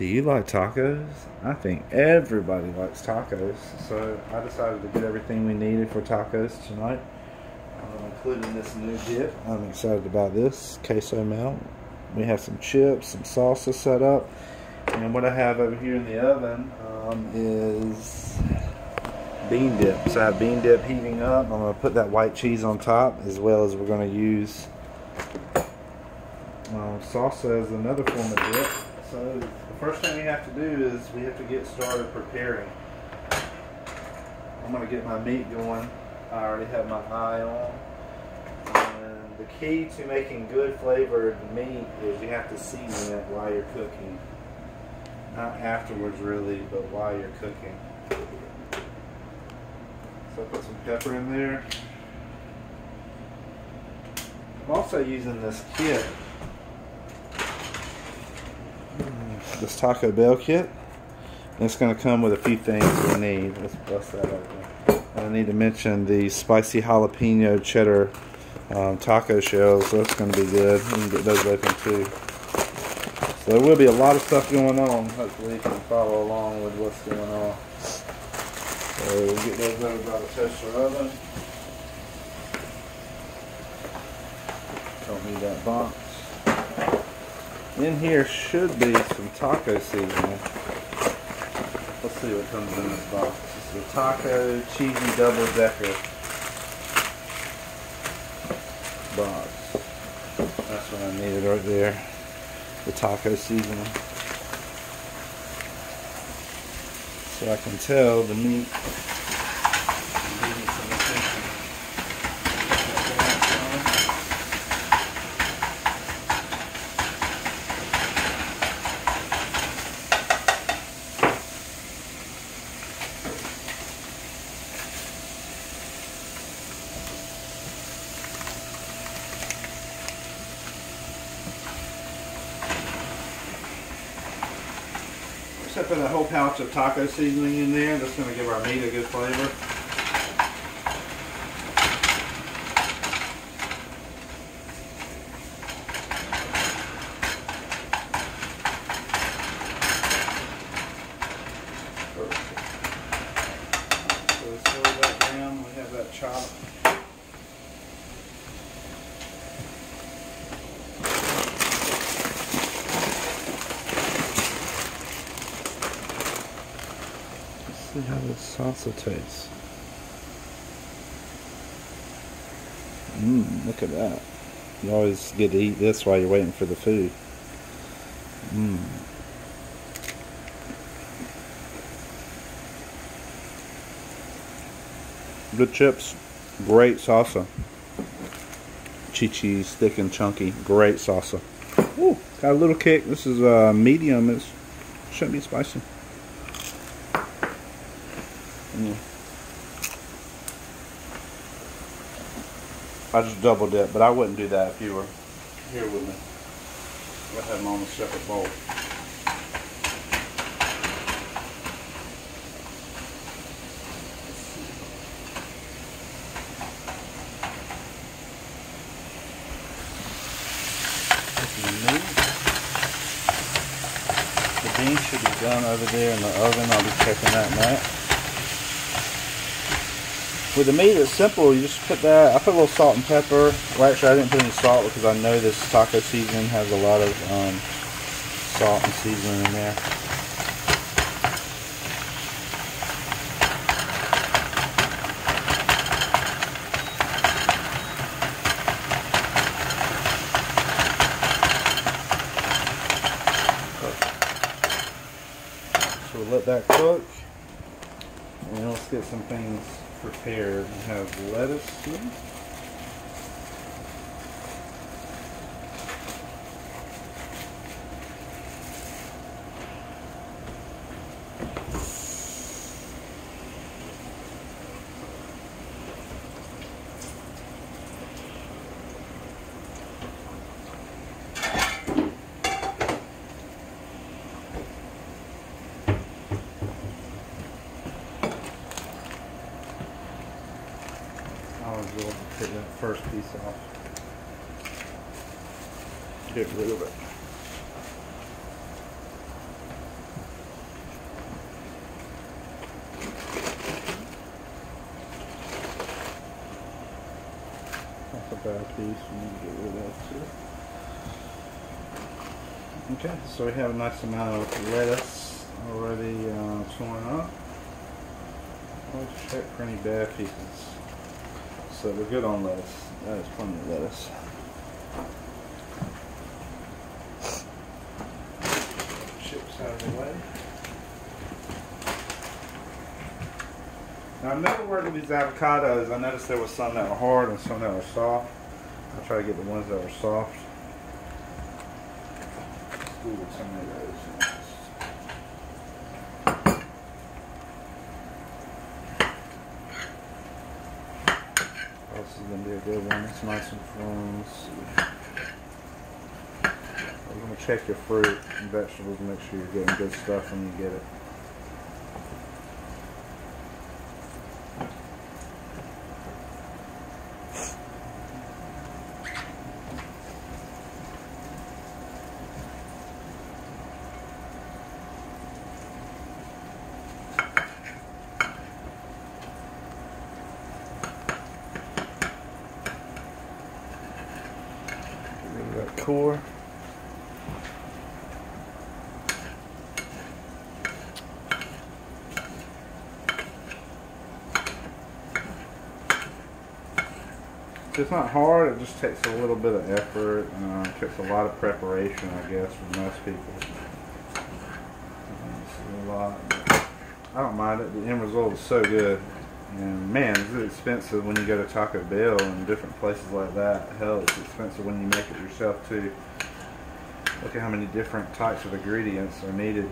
Do you like tacos? I think everybody likes tacos. So I decided to get everything we needed for tacos tonight, um, including this new dip. I'm excited about this queso melt. We have some chips, some salsa set up, and what I have over here in the oven um, is bean dip. So I have bean dip heating up. I'm going to put that white cheese on top, as well as we're going to use um, salsa as another form of dip. So the first thing we have to do is we have to get started preparing. I'm going to get my meat going. I already have my eye on. And the key to making good flavored meat is you have to season it while you're cooking. Not afterwards really, but while you're cooking. So I put some pepper in there. I'm also using this kit this Taco Bell kit. And it's going to come with a few things we need. Let's bust that open. I need to mention the spicy jalapeno cheddar um, taco shells. That's going to be good. We can get those open too. So there will be a lot of stuff going on. Hopefully you can follow along with what's going on. So we'll get those over by the toaster oven. Don't need that box. In here should be some taco seasoning. Let's see what comes in this box. Is a taco cheesy double decker box. That's what I needed right there. The taco seasoning. So I can tell the meat Just put a whole pouch of taco seasoning in there. That's going to give our meat a good flavor. So let's slow that down. We have that chopped. Let's see how this salsa tastes. Mmm, look at that. Get to eat this while you're waiting for the food. Mmm. Good chips. Great salsa. Chi-Chi's thick and chunky. Great salsa. Ooh, got a little kick. This is uh, medium. It shouldn't be spicy. Mm. I just double dip, but I wouldn't do that if you were here with me. I have them on a separate bowl. The beans should be done over there in the oven. I'll be checking that night. With the meat, it's simple. You just put that. I put a little salt and pepper. Well, actually, I didn't put any salt because I know this taco seasoning has a lot of um, salt and seasoning in there. So we'll let that cook. And let's get some things prepared. We have lettuce here. I'll go and take that first piece off. Get rid of it. bad piece we need to get rid of too. Okay, so we have a nice amount of lettuce already uh, torn up. Let's check for any bad pieces. So we're good on lettuce. That is plenty of lettuce. Chips out of the way. Now, I've never worked with these avocados. I noticed there was some that were hard and some that were soft. I'll try to get the ones that were soft. This is going to be a good one. It's nice and firm. We're going to check your fruit and vegetables and make sure you're getting good stuff when you get it. Get rid of that It's not hard, it just takes a little bit of effort. Uh, it takes a lot of preparation, I guess, for most people. I don't mind it. The end result is so good. And man, it's expensive when you go to Taco Bell and different places like that. Hell, it's expensive when you make it yourself too. Look at how many different types of ingredients are needed.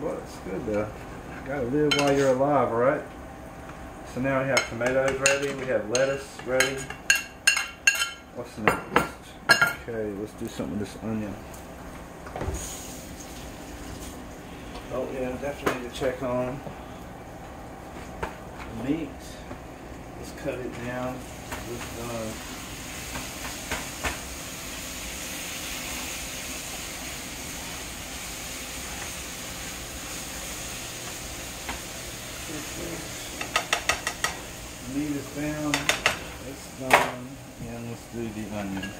Well, it's good though. You Gotta live while you're alive, right? So now we have tomatoes ready, we have lettuce ready. What's next? Okay, let's do something with this onion. Oh yeah, definitely need to check on meat. Let's cut it down. This done. Uh, meat is down. It's done. And let's do the onion.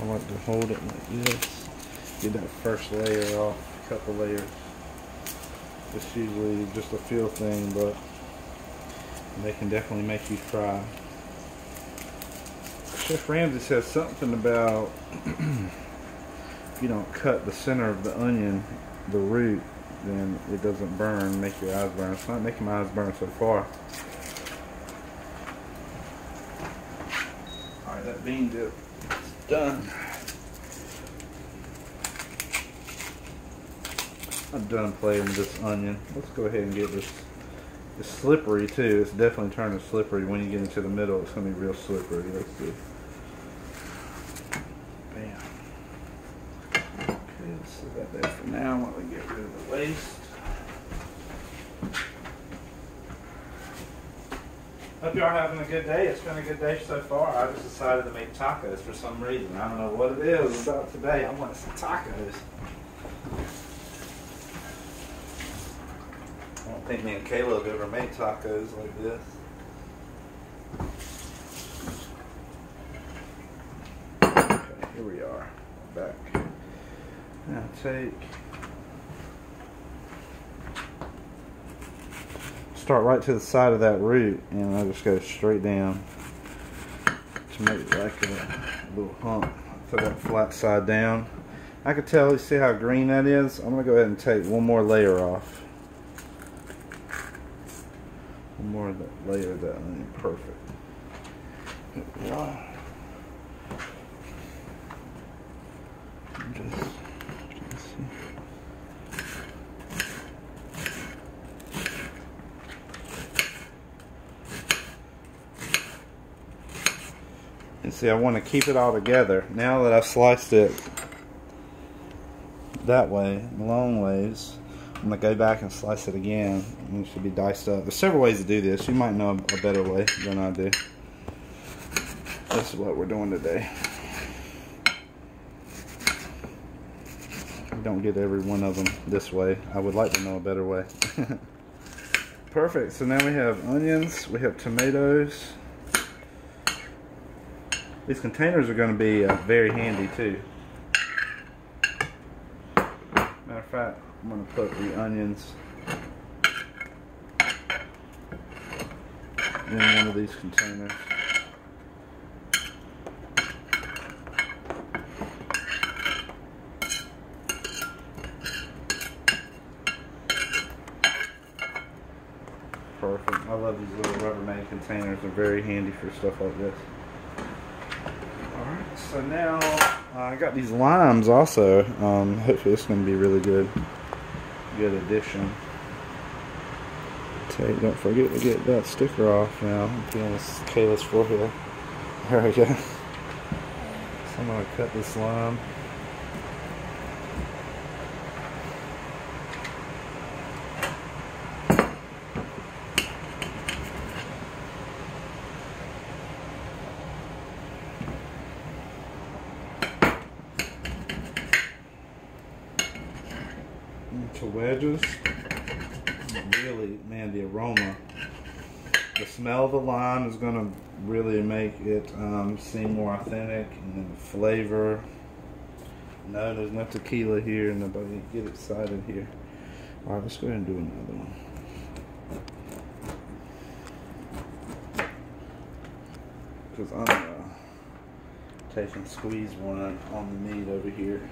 I like to hold it like this. Get that first layer off, a couple layers. It's usually just a feel thing, but they can definitely make you fry. Chef Ramsay says something about if you don't cut the center of the onion, the root, then it doesn't burn, make your eyes burn. It's not making my eyes burn so far. Alright, that bean dip is done. I'm done playing with this onion. Let's go ahead and get this. It's slippery too. It's definitely turning slippery when you get into the middle. It's gonna be real slippery. Let's see. Bam. Okay, let's set that there for now while we get rid of the waste. Hope are having a good day. It's been a good day so far. I just decided to make tacos for some reason. I don't know what it is about today. I want some tacos. I don't think me and Caleb ever made tacos like this. Okay, here we are. Back. Now take. Start right to the side of that root, and I just go straight down to make like a little hump. Put that flat side down. I can tell. You see how green that is? I'm gonna go ahead and take one more layer off. More of that that onion. Perfect. Just, let's see. And see, I want to keep it all together. Now that I've sliced it that way, long ways, I'm to go back and slice it again. And it should be diced up. There's several ways to do this. You might know a better way than I do. This is what we're doing today. You don't get every one of them this way. I would like to know a better way. Perfect. So now we have onions, we have tomatoes. These containers are going to be uh, very handy too. Matter of fact, I'm to put the onions in one of these containers. Perfect. I love these little Rubbermaid containers. They're very handy for stuff like this. Alright, so now uh, I got these limes also. Um, hopefully this is going to be really good. Good addition. Don't forget to get that sticker off now. Put on this Kayla's forehead. There we go. So I'm going to cut this lime. into wedges. Really, man, the aroma, the smell of the lime is gonna really make it um, seem more authentic, and then the flavor. No, there's no tequila here. And nobody get excited here. All right, let's go ahead and do another one. Because I'm uh, taking squeeze one on the meat over here.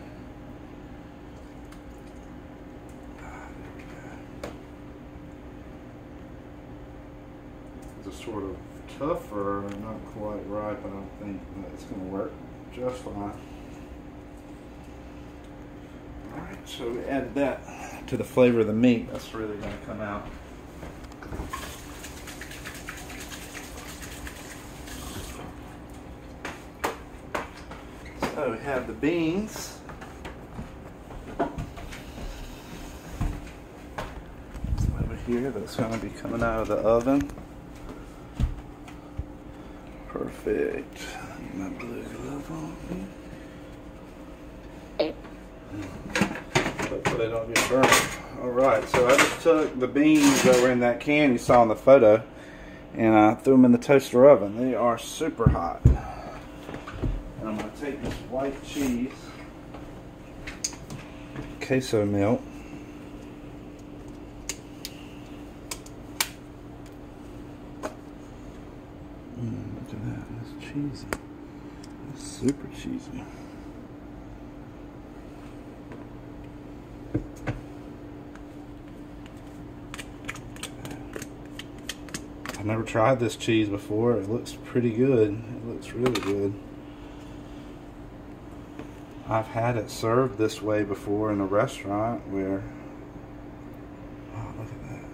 Sort of tougher, not quite ripe, I don't think, it's going to work just fine. Alright, so we add that to the flavor of the meat. That's really going to come out. So we have the beans. over here that's going to be coming out of the oven. Perfect. My blue glove on. Hopefully get burned. Alright, so I just took the beans that were in that can you saw in the photo and I threw them in the toaster oven. They are super hot. And I'm going to take this white cheese, queso melt, Mm, look at that. That's cheesy. That's super cheesy. I've never tried this cheese before. It looks pretty good. It looks really good. I've had it served this way before in a restaurant where oh, look at that.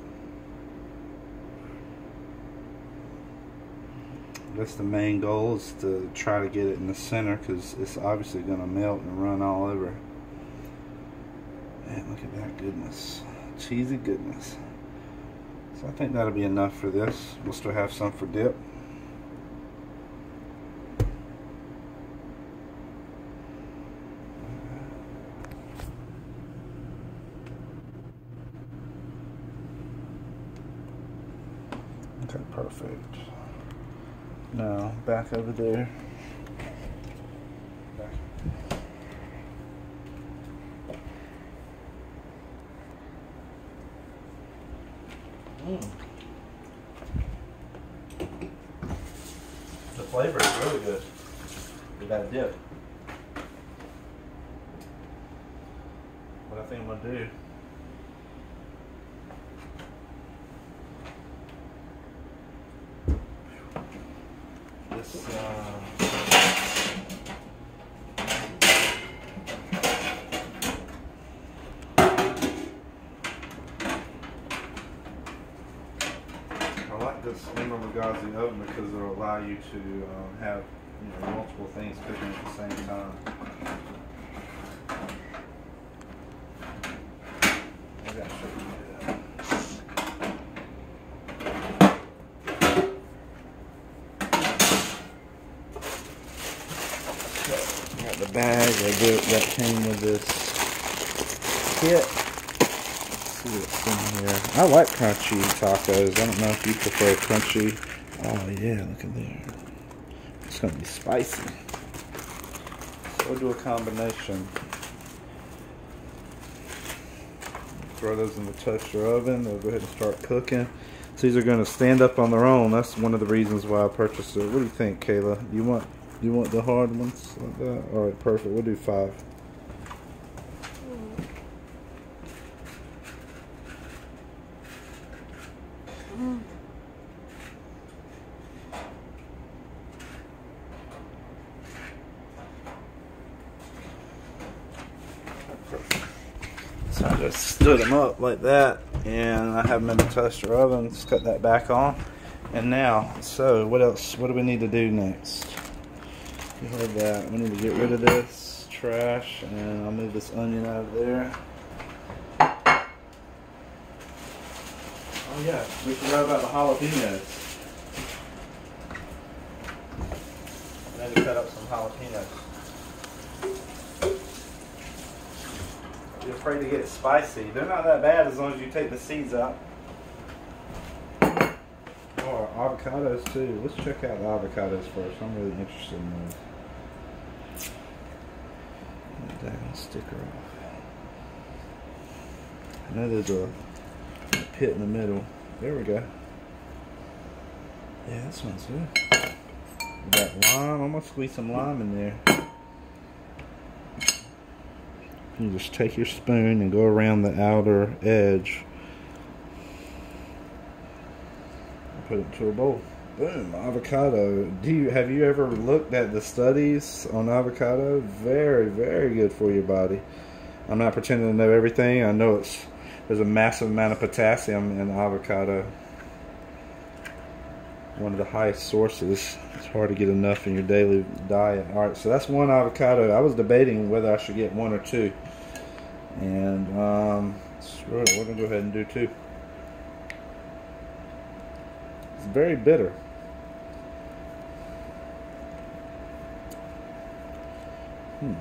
That's the main goal is to try to get it in the center because it's obviously going to melt and run all over. Man, look at that goodness. Cheesy goodness. So I think that'll be enough for this. We'll still have some for dip. Okay, perfect. Now, back over there. Back. Mm. The flavor is really good with that dip. What I think I'm gonna do this uh, I like this Emeril Lagasse oven because it'll allow you to um, have you know, multiple things cooking at the same time. I gotta show you that. Got the bag that, that came with this kit. See what's in here. I like crunchy tacos. I don't know if you prefer crunchy. Oh yeah, look at there. It's gonna be spicy. So we'll do a combination. Throw those in the toaster oven. They'll go ahead and start cooking. So these are to stand up on their own. That's one of the reasons why I purchased it. What do you think, Kayla? You want you want the hard ones like that? All right, perfect. We'll do five. So I stood them up like that, and I have them in the toaster oven. Just cut that back on. And now, so what else? What do we need to do next? You heard that. We need to get rid of this trash, and I'll move this onion out of there. Oh yeah, we forgot about the jalapenos. I need to cut up some jalapenos. Afraid to get it spicy. They're not that bad as long as you take the seeds out. Oh, avocados too. Let's check out the avocados first. I'm really interested in those. That sticker off. I know there's a, a pit in the middle. There we go. Yeah, that smells good. Got lime. I'm gonna squeeze some lime in there. You just take your spoon and go around the outer edge. Put it into a bowl. Boom, avocado. Do you have you ever looked at the studies on avocado? Very, very good for your body. I'm not pretending to know everything. I know it's there's a massive amount of potassium in avocado. One of the highest sources. It's hard to get enough in your daily diet. All right, so that's one avocado. I was debating whether I should get one or two. And um, we're gonna go ahead and do two. It's very bitter. Hmm.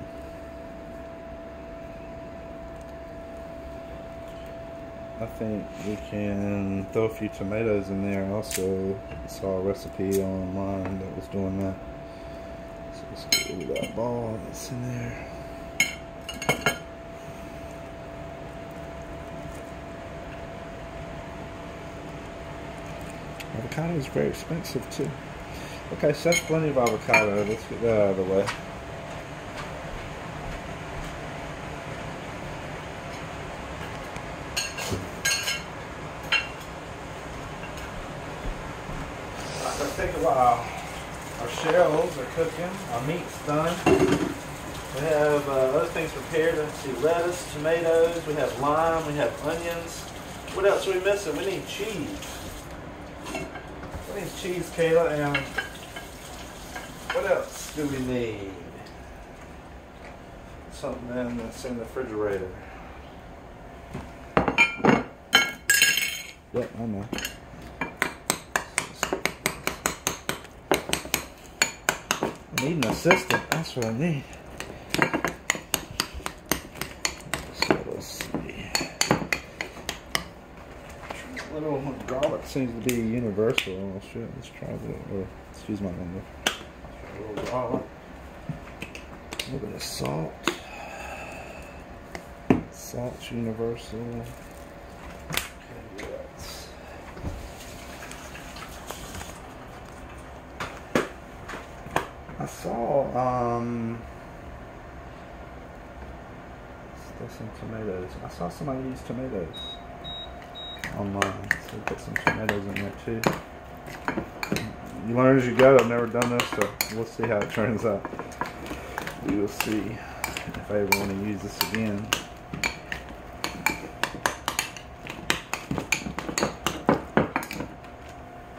I think we can throw a few tomatoes in there I also. Saw a recipe online that was doing that. So let's get rid of that ball that's in there. Avocado is very expensive too. Okay, so that's plenty of avocado. Let's get that out of the way. Take a while. Our shells are cooking. Our meat's done. We have uh, other things prepared. Let's see, lettuce, tomatoes. We have lime. We have onions. What else are we missing? We need cheese. Cheese, Kayla, and what else do we need? Something in that's in the refrigerator. Yep, I know. I need an assistant. That's what I need. So let's see. Little seems to be universal. Oh shit, let's try that. Or, excuse my language. A little bit of salt. Salt's universal. I saw um some tomatoes. I saw somebody use tomatoes online. So put some tomatoes in there too. You learn as you go. I've never done this, so we'll see how it turns out. We will see if I ever want to use this again.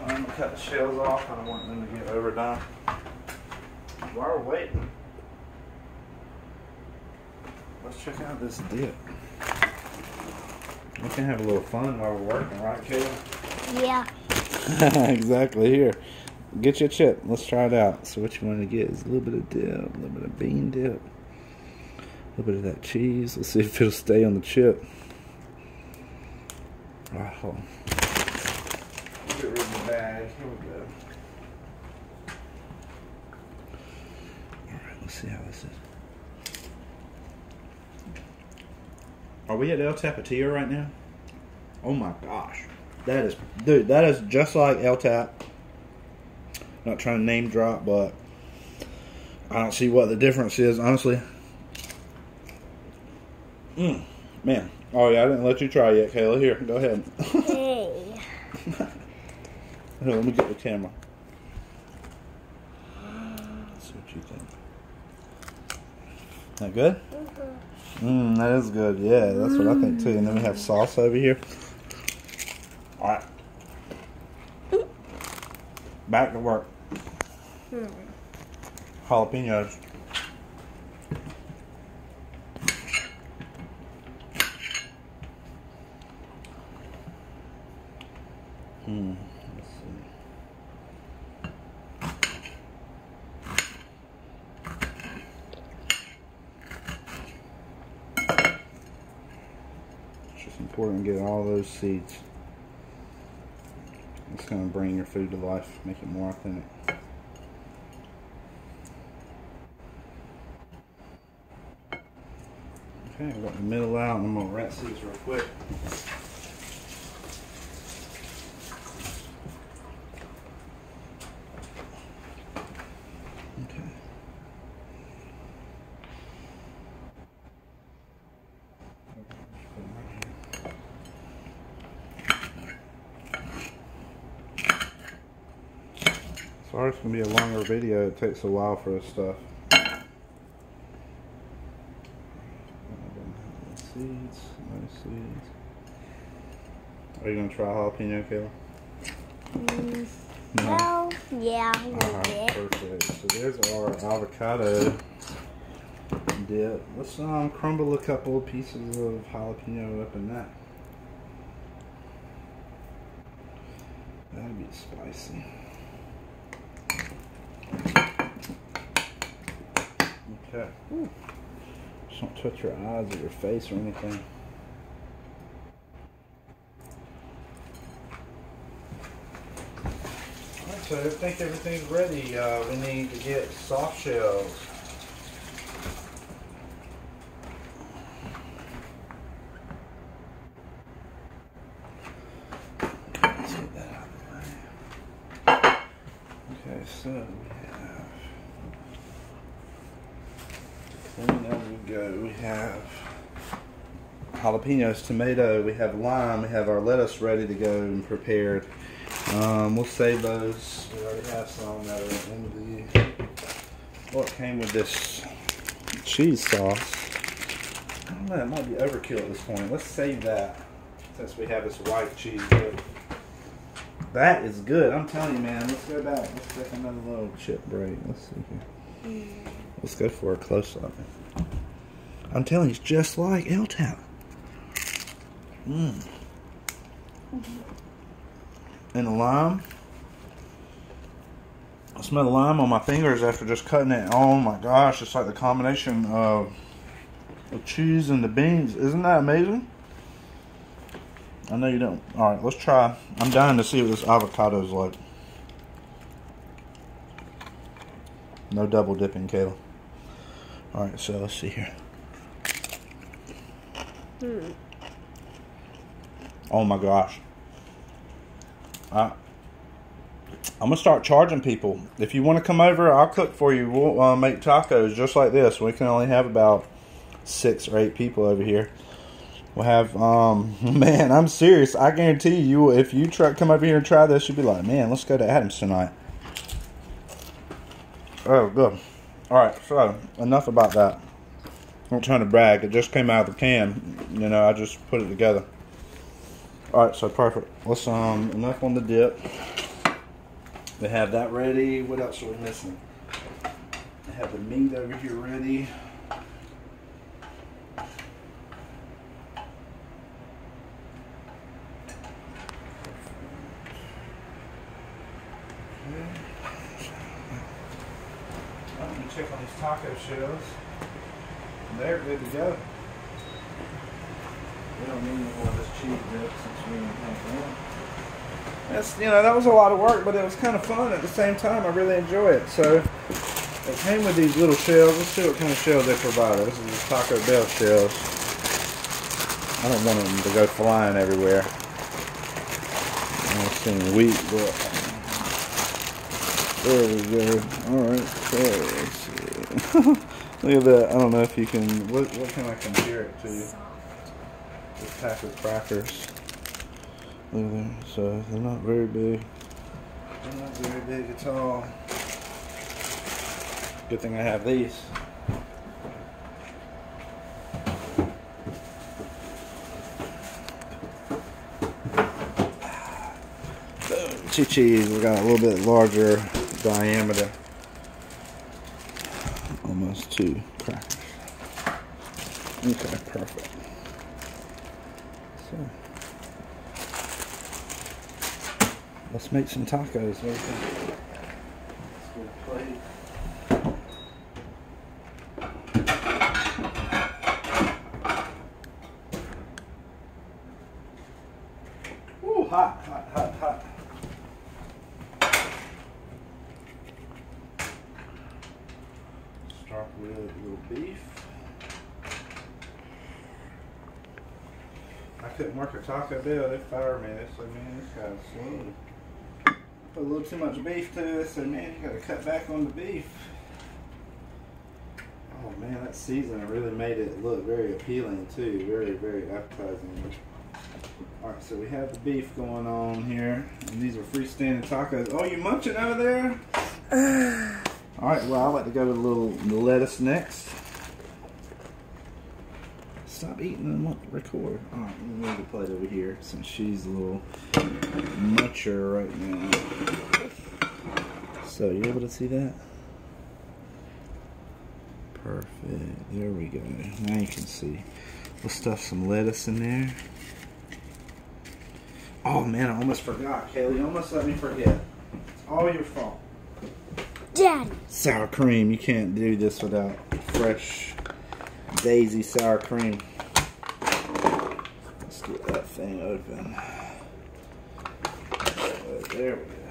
I'm gonna cut the shells off. I don't want them to get overdone. While we're waiting, let's check out this dip. We can have a little fun while we're working, right, Kayla? Yeah. exactly. Here, get your chip. Let's try it out. So what you want to get is a little bit of dip, a little bit of bean dip. A little bit of that cheese. Let's see if it'll stay on the chip. Oh. Get rid of the bag. Here we go. Alright, let's see how this is. Are we at El Tapatio right now? Oh my gosh. That is, dude, that is just like El Tap. Not trying to name drop, but I don't see what the difference is, honestly. Mmm, man. Oh yeah, I didn't let you try yet, Kayla. Here, go ahead. Hey. Here, let me get the camera. Let's see what you think. That good? Mmm, that is good. Yeah, that's what I think too. And then we have sauce over here. All right. Back to work. Hmm. Jalapenos. Hmm. Let's see. It's just important to get all those seeds. It's going to bring your food to life, make it more authentic. Okay, I've got the middle out, and I'm going to rinse these real quick. Okay. Sorry, it's gonna be a longer video. It takes a while for this stuff. Seeds, no seeds. Are you gonna try jalapeno, Kayla? Mm, well, yeah, a little Alright, bit. perfect. So there's our avocado dip. Let's um crumble a couple of pieces of jalapeno up in that. That'd be spicy. Okay. Just don't touch your eyes or your face or anything. Alright, so I think everything's ready. Uh, we need to get soft shells. Let's that out of the way. Okay, so we have. We go. We have jalapenos, tomato, we have lime, we have our lettuce ready to go and prepared. Um, we'll save those. We already have some that are in the. What came with this cheese sauce? I don't know. It might be overkill at this point. Let's save that since we have this white cheese. That is good. I'm telling you, man. Let's go back. Let's take another little chip break. Let's see here. Let's go for a close up. I'm telling you, it's just like El Tap. Mmm. And the lime. I smell the lime on my fingers after just cutting it. Oh my gosh, it's like the combination of the cheese and the beans. Isn't that amazing? I know you don't. Alright, let's try. I'm dying to see what this avocado is like. No double dipping, Kayla. Alright, so let's see here. Hmm. Oh my gosh. I, I'm gonna start charging people. If you want to come over, I'll cook for you. We'll uh, make tacos just like this. We can only have about six or eight people over here. We'll have, um, man, I'm serious. I guarantee you, if you try come over here and try this, you'll be like, man, let's go to Adams tonight. Oh, good. All right, so enough about that. I'm trying to brag. It just came out of the can. You know, I just put it together. All right, so perfect. Let's um enough on the dip. We have that ready. What else are we missing? I have the meat over here ready. Let me check on these taco shells. they're good to go. We don't need any more of this cheese dip since we didn't have one. That's you know that was a lot of work, but it was kind of fun at the same time. I really enjoy it. So it came with these little shells. Let's see what kind of shells they provide us. This is the Taco Bell shells. I don't want them to go flying everywhere. I've seen wheat, but there we go. Alright, so let's see. Look at that. I don't know if you can, what, what can I compare it to? This pack of crackers. Look at them. So they're not very big. They're not very big at all. Good thing I have these. Two cheese, we got a little bit larger diameter. Almost two crackers. Okay, perfect. So let's make some tacos. What do you think? Let's get a plate. Ooh, hot, hot, hot, hot. Start with a little beef. I a Taco Bell. Fired me. They said, man, this guy's slow. Put a little too much beef to it. So, man, you got to cut back on the beef. Oh, man, that seasoning really made it look very appealing, too. Very, very appetizing. Alright, so we have the beef going on here. And these are freestanding tacos. Oh, you munching over there? Alright, well, I like to go with a little lettuce next. Stop eating and want to record. Alright, let me move the plate over here since she's a little muncher right now. So, you able to see that? Perfect. There we go. Now you can see. We'll stuff some lettuce in there. Oh man, I almost forgot, Kaylee. You almost let me forget. It's all your fault. Daddy. Sour cream. You can't do this without fresh daisy sour cream. Let's get that thing open. Uh, there we go.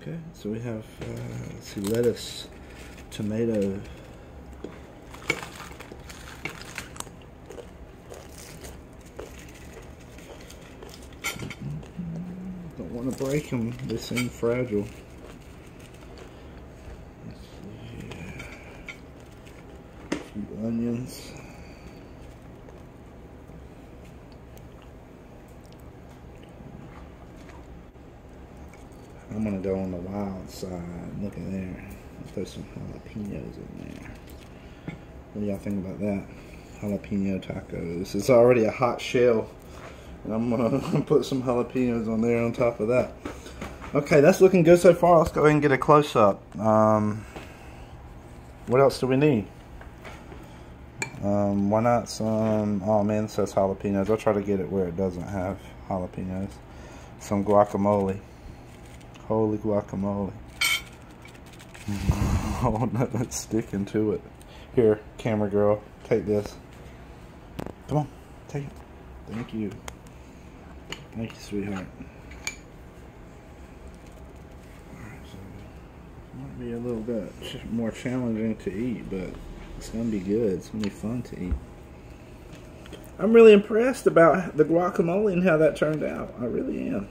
Okay, so we have uh, see, lettuce, tomato. Don't want to break them. They seem fragile. Let's see here. A few onions. I'm gonna go on the wild side. Look at there. Let's throw some jalapenos in there. What do y'all think about that? Jalapeno tacos. It's already a hot shell. And I'm gonna put some jalapenos on there on top of that. Okay, that's looking good so far. Let's go ahead and get a close up. Um, what else do we need? Um, why not some? Oh man, it says jalapenos. I'll try to get it where it doesn't have jalapenos. Some guacamole. Holy guacamole. oh no, that's sticking to it. Here, camera girl, take this. Come on, take it. Thank you. Thank you, sweetheart. Alright, so might be a little bit more challenging to eat, but it's gonna be good. It's gonna be fun to eat. I'm really impressed about the guacamole and how that turned out. I really am.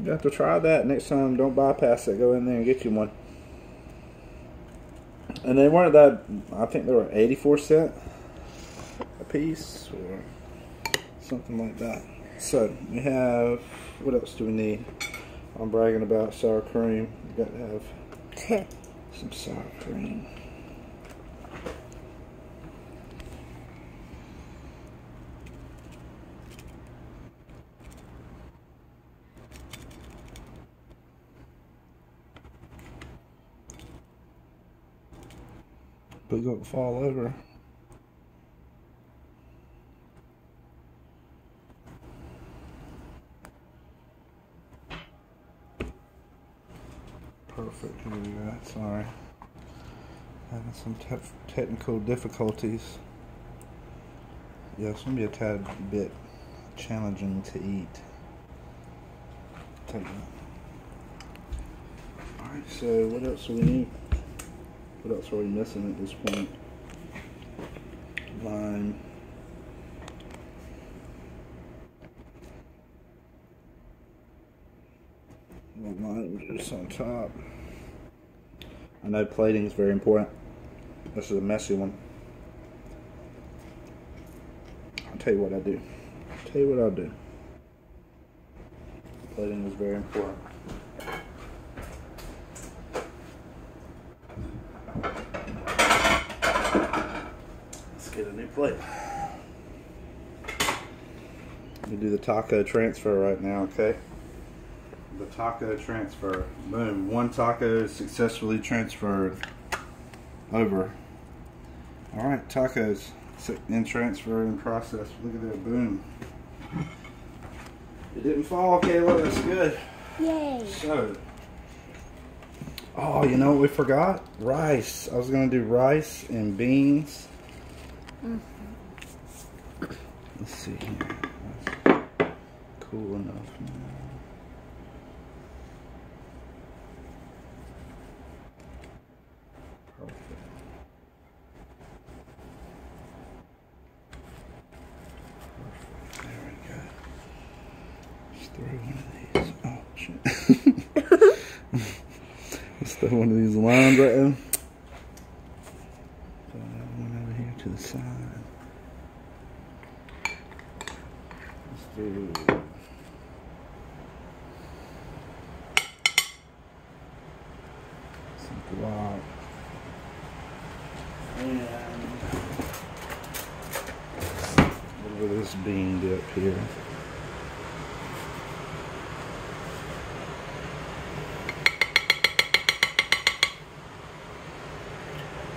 You have to try that next time. Don't bypass it. Go in there and get you one. And they weren't that. I think they were 84 cent a piece or something like that. So we have. What else do we need? I'm bragging about sour cream. We got to have some sour cream. But go fall over. Perfect. Here we go. Sorry. Having some te- technical difficulties. Yeah, it's gonna be a tad bit challenging to eat. Alright, so what else do we need? What else are we missing at this point? Lime. Lime juice on top. I know plating is very important. This is a messy one. I'll tell you what I do. I'll tell you what I'll do. Plating is very important. Let's get a new plate. We do the taco transfer right now, okay? The taco transfer. Boom. One taco successfully transferred over. Alright, tacos in transfer in process. Look at that. Boom. It didn't fall, Kayla. That's good. Yay. So, oh, you know what we forgot? Rice. I was gonna do rice and beans. Let's see here. That's cool enough now. Perfect. There we go. Throw one of these. Oh shit. Throw one of these lines right in. Throw that one over here to the side. Let's do some guac. And a little bit of this bean dip here.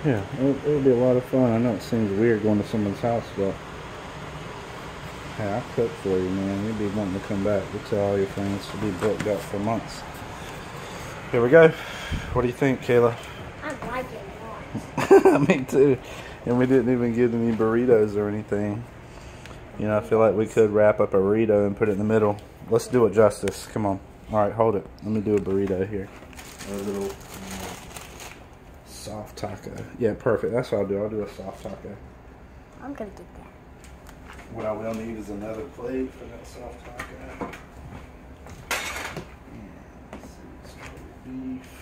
Yeah, it'll, it'll be a lot of fun. I know it seems weird going to someone's house, but hey, I cook for you, man. You'll be wanting to come back. You tell all your friends to be booked up for months. Here we go. What do you think, Kayla? I like it a lot. Me too. And we didn't even get any burritos or anything. You know, I feel like we could wrap up a burrito and put it in the middle. Let's do it justice. Come on. All right, hold it. Let me do a burrito here. A little soft taco. Yeah, perfect. That's what I'll do. I'll do a soft taco. I'm gonna get that. What I will need is another plate for that soft taco. And let's see, let's try the beef.